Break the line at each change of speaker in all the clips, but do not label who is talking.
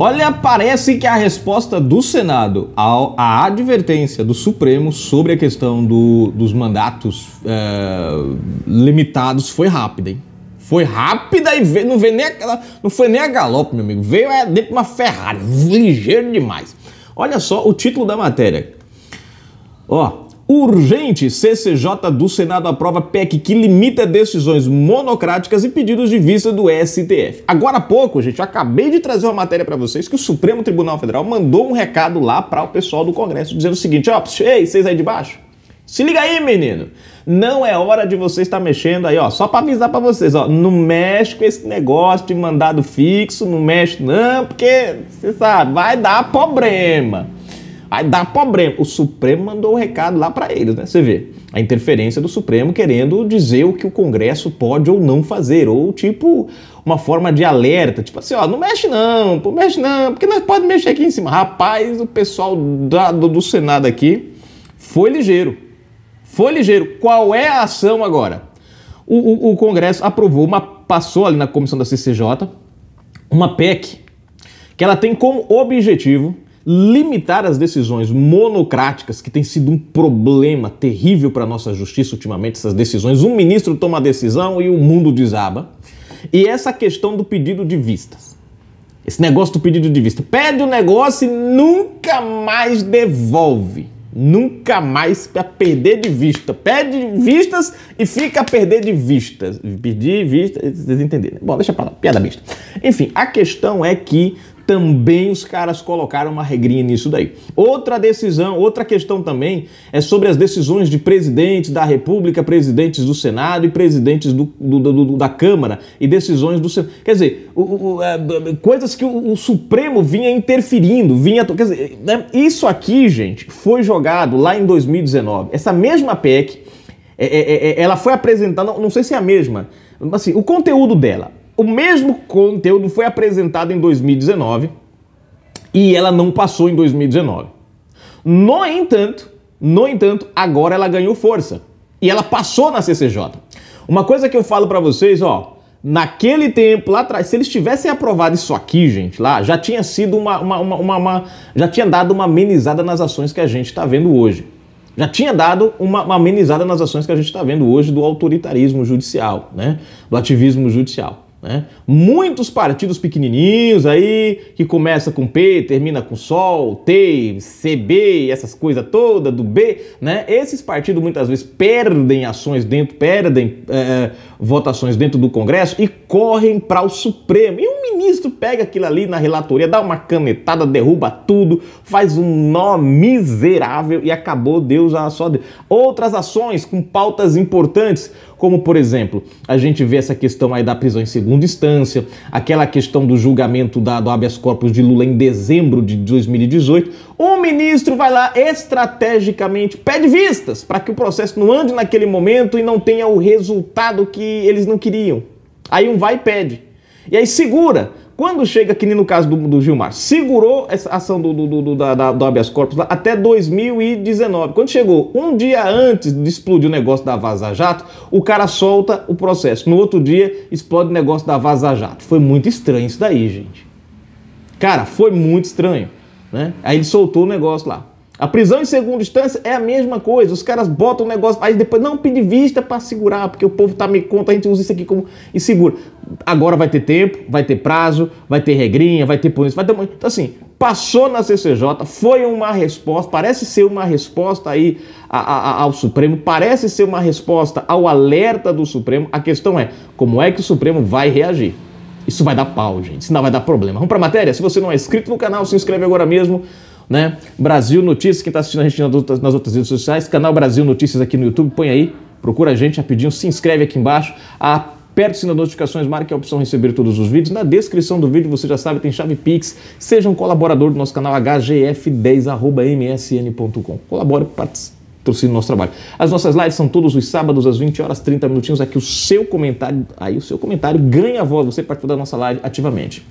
Olha, parece que a resposta do Senado à advertência do Supremo sobre a questão do, dos mandatos é, limitados foi rápida, hein? Foi rápida e veio, não, veio nem aquela, não foi nem a galope, meu amigo. Veio é, dentro de uma Ferrari, ligeiro demais. Olha só o título da matéria. Ó, Urgente, CCJ do Senado aprova PEC que limita decisões monocráticas e pedidos de vista do STF. Agora há pouco, gente, eu acabei de trazer uma matéria para vocês que o Supremo Tribunal Federal mandou um recado lá para o pessoal do Congresso dizendo o seguinte: ó, ei, vocês aí de baixo, se liga aí, menino. Não é hora de você estar mexendo aí, ó. Só para avisar para vocês, ó. Não mexe com esse negócio de mandado fixo, não mexe não, porque você sabe, vai dar problema. Aí dá problema. O Supremo mandou o um recado lá para eles, né? Você vê a interferência do Supremo querendo dizer o que o Congresso pode ou não fazer, ou tipo uma forma de alerta, tipo assim, ó, não mexe não, pô, mexe não, porque nós podemos mexer aqui em cima. Rapaz, o pessoal da, do, do Senado aqui foi ligeiro, foi ligeiro. Qual é a ação agora? O, o, o Congresso aprovou uma, passou ali na comissão da CCJ, uma PEC que ela tem como objetivo limitar as decisões monocráticas, que tem sido um problema terrível para a nossa justiça ultimamente, essas decisões. Um ministro toma a decisão e o mundo desaba. E essa questão do pedido de vistas. Esse negócio do pedido de vista. Pede o negócio e nunca mais devolve. Nunca mais para perder de vista. Pede vistas e fica a perder de vistas. Pedir vista, vocês entenderam. Bom, deixa para lá, piada besta. Enfim, a questão é que também os caras colocaram uma regrinha nisso daí. Outra decisão, outra questão também é sobre as decisões de presidentes da República, presidentes do Senado e presidentes do, do, do, da Câmara e decisões do Senado. Quer dizer, o, o, é, coisas que o, o, Supremo vinha interferindo, vinha. Quer dizer, né? isso aqui, gente, foi jogado lá em 2019. Essa mesma PEC, é, é, é, ela foi apresentada, não sei se é a mesma, assim, o conteúdo dela o mesmo conteúdo foi apresentado em 2019 e ela não passou em 2019. No entanto, no entanto, agora ela ganhou força e ela passou na CCJ. Uma coisa que eu falo para vocês, ó, naquele tempo lá atrás, se eles tivessem aprovado isso aqui, gente, lá já tinha sido uma, uma, uma, uma já tinha dado uma amenizada nas ações que a gente está vendo hoje. Já tinha dado uma, uma amenizada nas ações que a gente está vendo hoje do autoritarismo judicial, né? Do ativismo judicial. Né? Muitos partidos pequenininhos aí, que começa com P, termina com Sol, T, CB, essas coisas todas do B, né? Esses partidos muitas vezes perdem ações dentro, perdem é, votações dentro do Congresso e correm para o Supremo. E um ministro pega aquilo ali na relatoria, dá uma canetada, derruba tudo, faz um nó miserável e acabou Deus a só Deus. Outras ações com pautas importantes, como por exemplo, a gente vê essa questão aí da prisão em segunda instância, aquela questão do julgamento da, do habeas corpus de Lula em dezembro de 2018, o ministro vai lá estrategicamente, pede vistas para que o processo não ande naquele momento e não tenha o resultado que eles não queriam. Aí um vai e pede. E aí segura. Quando chega, que nem no caso do, do Gilmar, segurou essa ação do, do, do, da, do habeas corpus lá até 2019. Quando chegou um dia antes de explodir o negócio da Vaza Jato, o cara solta o processo. No outro dia, explode o negócio da Vaza Jato. Foi muito estranho isso daí, gente. Cara, foi muito estranho. Né? Aí ele soltou o negócio lá. A prisão em segunda instância é a mesma coisa. Os caras botam o negócio, aí depois não pede vista para segurar, porque o povo tá me conta, a gente usa isso aqui como e segura. Agora vai ter tempo, vai ter prazo, vai ter regrinha, vai ter polícia, vai ter Então assim, passou na CCJ, foi uma resposta, parece ser uma resposta aí ao Supremo, parece ser uma resposta ao alerta do Supremo. A questão é, como é que o Supremo vai reagir? Isso vai dar pau, gente, senão vai dar problema. Vamos para a matéria? Se você não é inscrito no canal, se inscreve agora mesmo né? Brasil Notícias, quem está assistindo a gente nas outras, nas redes sociais, canal Brasil Notícias aqui no YouTube, põe aí, procura a gente rapidinho, se inscreve aqui embaixo, aperte o das notificações, marque a opção receber todos os vídeos. Na descrição do vídeo, você já sabe, tem chave Pix, seja um colaborador do nosso canal hgf10.msn.com. Colabore, patrocine o nosso trabalho. As nossas lives são todos os sábados às 20 horas, 30 minutinhos. Aqui o seu comentário, aí o seu comentário ganha voz, você participa da nossa live ativamente.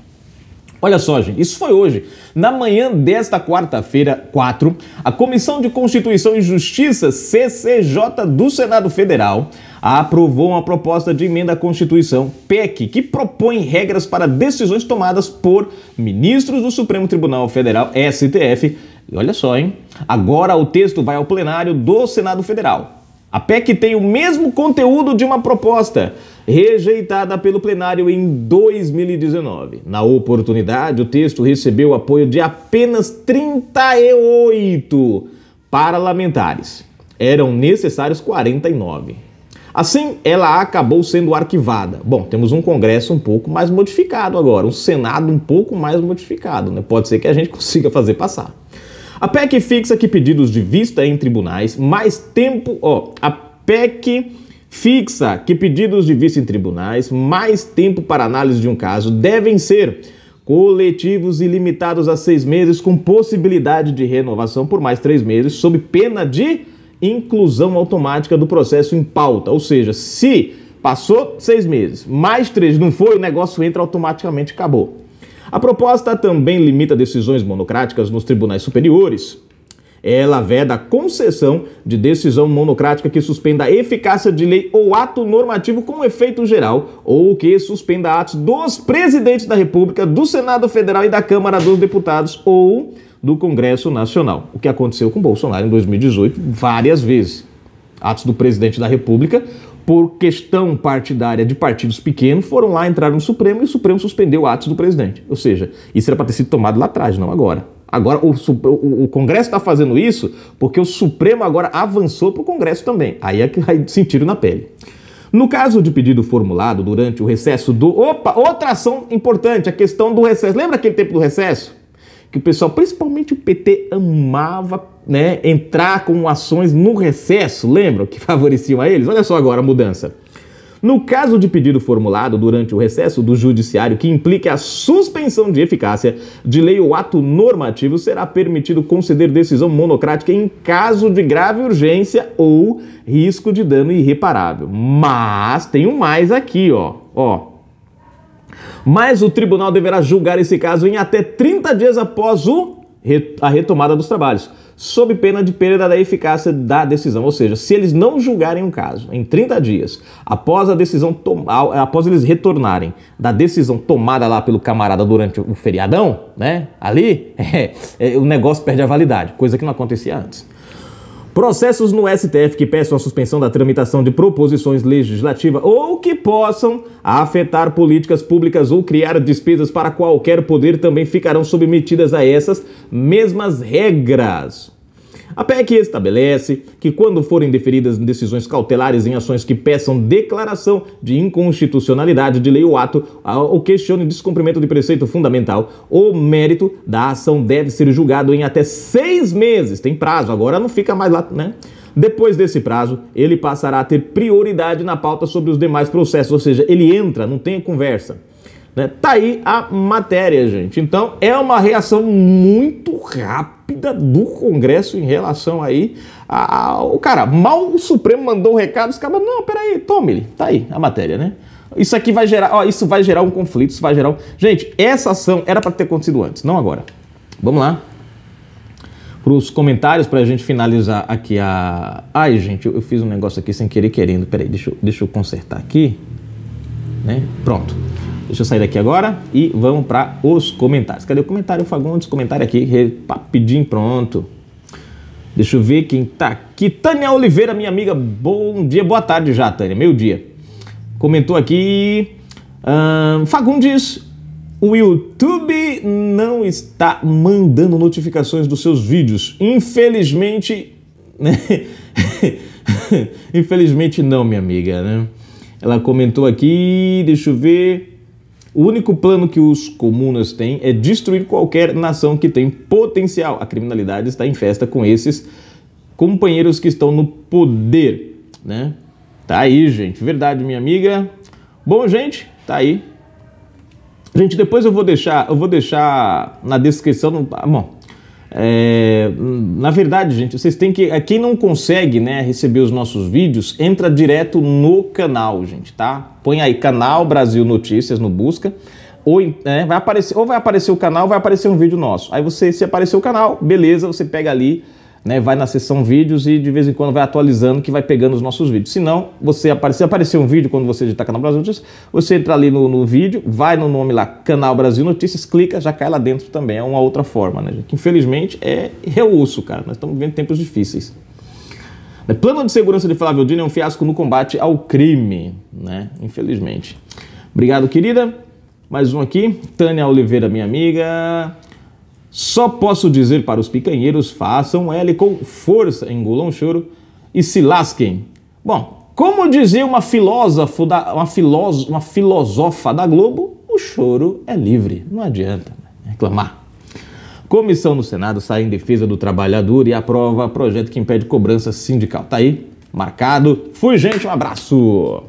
Olha só, gente, isso foi hoje. Na manhã desta quarta-feira, 4, a Comissão de Constituição e Justiça, CCJ do Senado Federal, aprovou uma proposta de emenda à Constituição, PEC, que propõe regras para decisões tomadas por ministros do Supremo Tribunal Federal, STF. E olha só, hein? Agora o texto vai ao plenário do Senado Federal. A PEC tem o mesmo conteúdo de uma proposta rejeitada pelo plenário em 2019. Na oportunidade, o texto recebeu apoio de apenas 38 parlamentares. Eram necessários 49. Assim, ela acabou sendo arquivada. Bom, temos um Congresso um pouco mais modificado agora, um Senado um pouco mais modificado, né? Pode ser que a gente consiga fazer passar. A PEC fixa que pedidos de vista em tribunais mais tempo, ó, a PEC fixa que pedidos de vista em tribunais mais tempo para análise de um caso devem ser coletivos e limitados a seis meses com possibilidade de renovação por mais três meses sob pena de inclusão automática do processo em pauta, ou seja, se passou seis meses, mais três não foi, o negócio entra automaticamente acabou. A proposta também limita decisões monocráticas nos tribunais superiores. Ela veda a concessão de decisão monocrática que suspenda a eficácia de lei ou ato normativo com efeito geral, ou que suspenda atos dos presidentes da República, do Senado Federal e da Câmara dos Deputados ou do Congresso Nacional. O que aconteceu com Bolsonaro em 2018 várias vezes. Atos do presidente da República por questão partidária de partidos pequenos, foram lá, entraram no Supremo e o Supremo suspendeu atos do presidente. Ou seja, isso era para ter sido tomado lá atrás, não agora. Agora o, o, o Congresso está fazendo isso porque o Supremo agora avançou para o Congresso também. Aí é que sentido na pele. No caso de pedido formulado durante o recesso do. Opa, outra ação importante, a questão do recesso. Lembra aquele tempo do recesso? Que o pessoal, principalmente o PT, amava né, entrar com ações no recesso, lembram que favoreciam a eles? Olha só agora a mudança. No caso de pedido formulado durante o recesso do judiciário que implique a suspensão de eficácia de lei ou ato normativo, será permitido conceder decisão monocrática em caso de grave urgência ou risco de dano irreparável. Mas tem um mais aqui, ó. Ó. Mas o tribunal deverá julgar esse caso em até 30 dias após o, a retomada dos trabalhos sob pena de perda da eficácia da decisão. Ou seja, se eles não julgarem um caso em 30 dias após a decisão após eles retornarem da decisão tomada lá pelo camarada durante o feriadão, né? Ali, é, é, o negócio perde a validade, coisa que não acontecia antes. Processos no STF que peçam a suspensão da tramitação de proposições legislativas ou que possam afetar políticas públicas ou criar despesas para qualquer poder também ficarão submetidas a essas mesmas regras. A PEC estabelece que, quando forem deferidas decisões cautelares em ações que peçam declaração de inconstitucionalidade de lei ou ato ou questione descumprimento de preceito fundamental, o mérito da ação deve ser julgado em até seis meses. Tem prazo, agora não fica mais lá, né? Depois desse prazo, ele passará a ter prioridade na pauta sobre os demais processos, ou seja, ele entra, não tem conversa. Né? Tá aí a matéria, gente. Então é uma reação muito rápida do Congresso em relação aí ao cara. Mal o Supremo mandou o um recado, os caras, não, peraí, tome ele. Tá aí a matéria, né? Isso aqui vai gerar, ó, isso vai gerar um conflito, isso vai gerar um... Gente, essa ação era para ter acontecido antes, não agora. Vamos lá. Para os comentários, para a gente finalizar aqui a... Ai, gente, eu, fiz um negócio aqui sem querer querendo. Peraí, deixa eu, deixa eu consertar aqui. Né? Pronto. Deixa eu sair daqui agora e vamos para os comentários. Cadê o comentário, Fagundes? Comentário aqui, rapidinho, pronto. Deixa eu ver quem tá aqui. Tânia Oliveira, minha amiga, bom dia, boa tarde já, Tânia, meio dia. Comentou aqui. Fagundes, o YouTube não está mandando notificações dos seus vídeos. Infelizmente. Né? Infelizmente não, minha amiga, né? Ela comentou aqui, deixa eu ver. O único plano que os comunas têm é destruir qualquer nação que tem potencial. A criminalidade está em festa com esses companheiros que estão no poder, né? Tá aí, gente. Verdade, minha amiga. Bom, gente, tá aí. Gente, depois eu vou deixar, eu vou deixar na descrição, ah, bom, é, na verdade, gente, vocês têm que. Quem não consegue né, receber os nossos vídeos, entra direto no canal, gente, tá? Põe aí canal Brasil Notícias no busca. ou, né, vai aparecer, ou vai aparecer o canal, vai aparecer um vídeo nosso. Aí você, se aparecer o canal, beleza, você pega ali, né, vai na seção vídeos e de vez em quando vai atualizando que vai pegando os nossos vídeos. Se não, você aparecer, aparecer um vídeo quando você digitar Canal Brasil Notícias, você entra ali no, no, vídeo, vai no nome lá, Canal Brasil Notícias, clica, já cai lá dentro também. É uma outra forma, né? Que infelizmente é reusso, cara. Nós estamos vivendo tempos difíceis. Plano de segurança de Flávio Dino é um fiasco no combate ao crime, né? Infelizmente. Obrigado, querida. Mais um aqui. Tânia Oliveira, minha amiga. Só posso dizer para os picanheiros: façam L com força, engulam o choro e se lasquem. Bom, como dizia uma filósofo da, uma, filós, uma filosofa da Globo, o choro é livre. Não adianta reclamar. Comissão no Senado sai em defesa do trabalhador e aprova projeto que impede cobrança sindical. Tá aí, marcado. Fui, gente, um abraço.